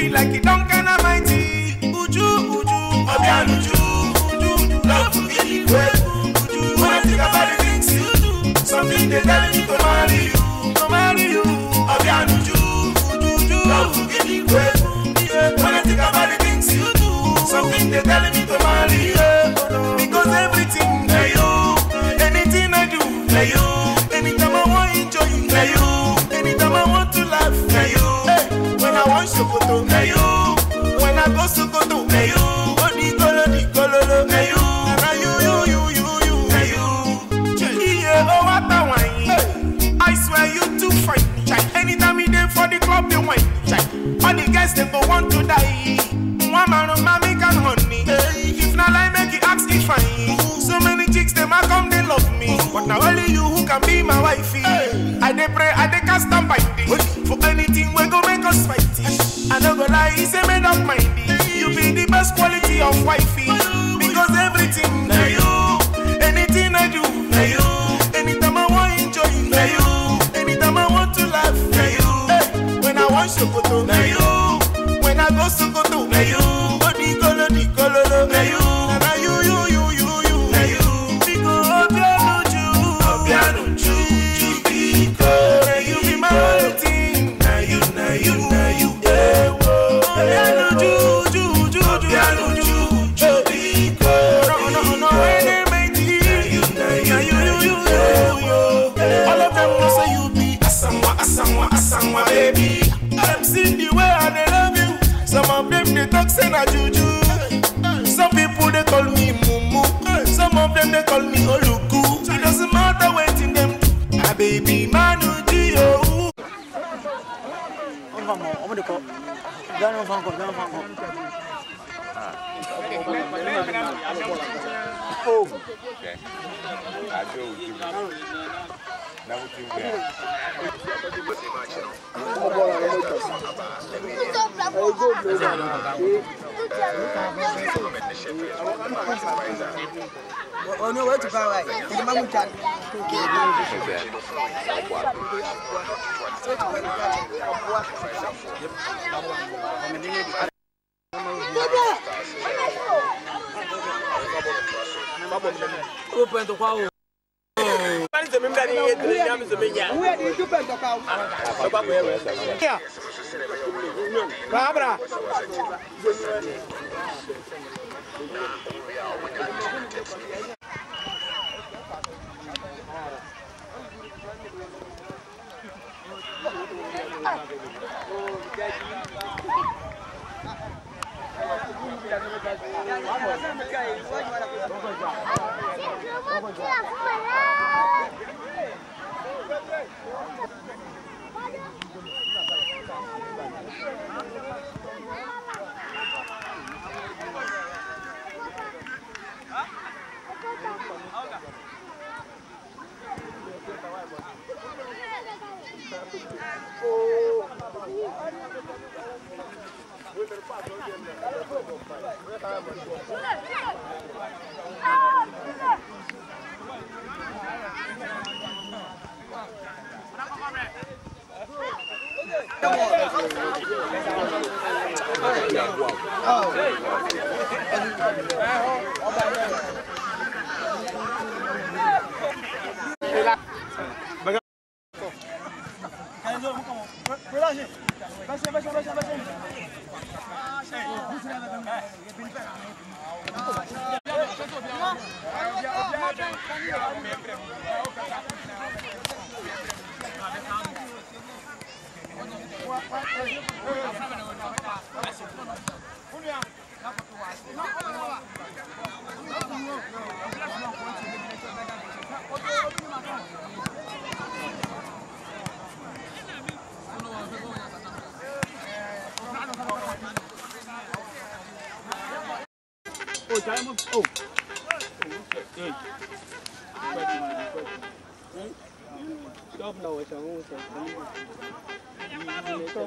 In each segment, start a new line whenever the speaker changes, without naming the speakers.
feel like it don't kinda mighty. Uju, uju, Obian uju, uju, uju, love to well. Uju, when I think about the things you do, something they tell me to marry you, to marry you. Obian uju, uju, uju, love to get it well. When I think about the things you do, something they tell me to marry you. Because everything for you, anything I do for you, Sokoto wifey because everything na you. Anything I do na you. Anytime I want enjoy na you. Anytime I want to laugh na you. Hey, when I want Sokoto na you. When I go Sokoto na you. Way I dey love you. Some of them they talk say na juju. Some people they call me mumu. Some of them they call me oluku. It doesn't matter what in them do. Ah baby manu yo.
ọmọ mọ ọmọ Dá um tiro Oh no,
where to buy right? The mamu chat. Open the wall.
Cabra! Vamos lá. Oh.
Oh, diamond. Oh. Đốm đầu
sợ
ngu sợ không
Đi tốt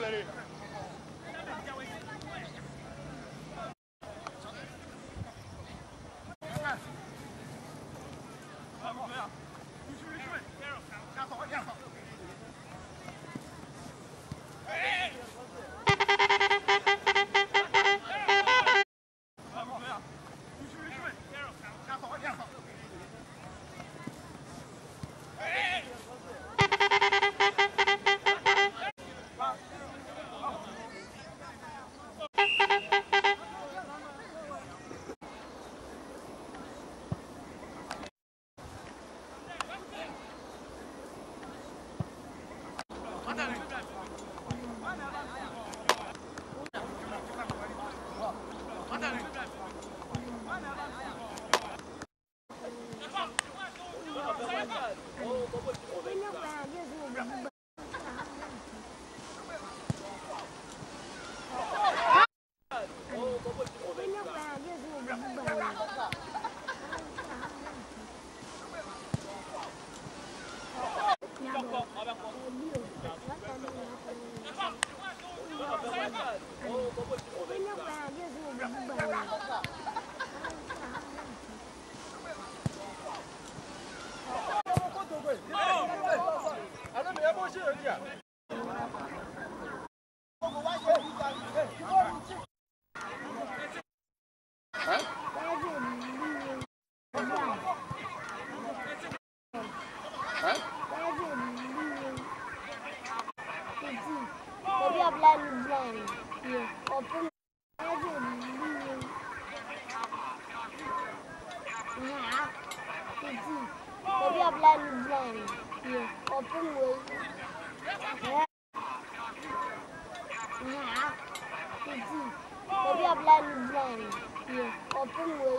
Ready. Open way.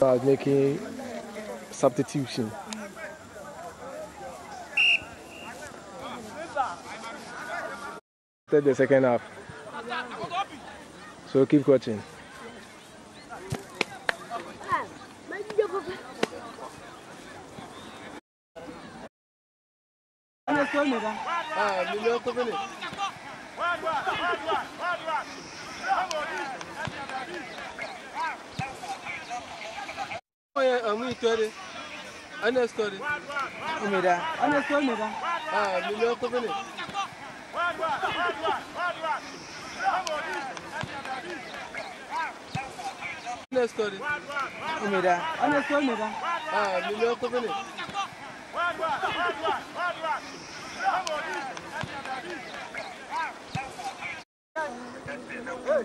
I was making substitution. Started the second half. So keep watching.
Ah,
ya amu itore ana story.
Umeda ana story umeda
ah mi lo ko bene ana story.
Umeda ana story umeda
ah mi lo
ko bene Hey!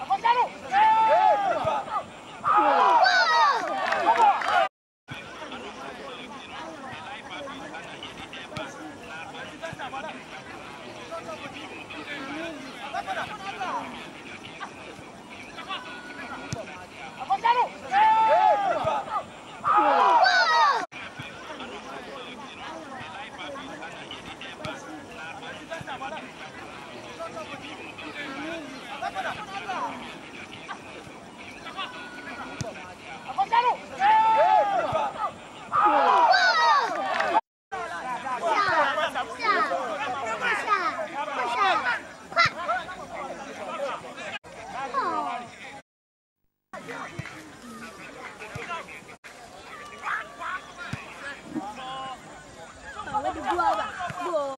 ¡Aguántalo! ¡Eh! berdua bang. Dua.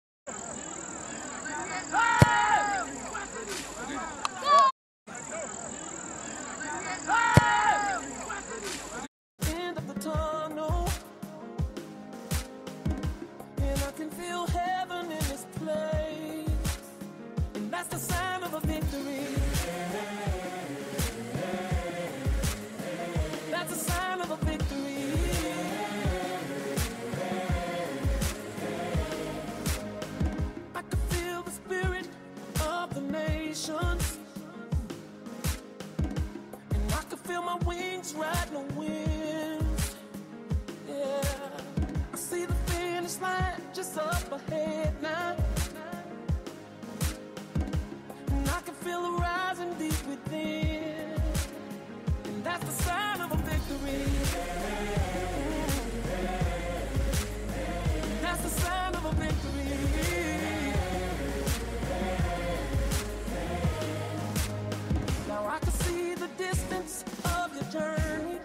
I can feel heaven finish just up ahead now. And I can feel the rising deep within. And that's the sign of a victory. That's the sign of a victory. Now I can see the distance of your journey.